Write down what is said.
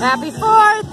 Happy 4th!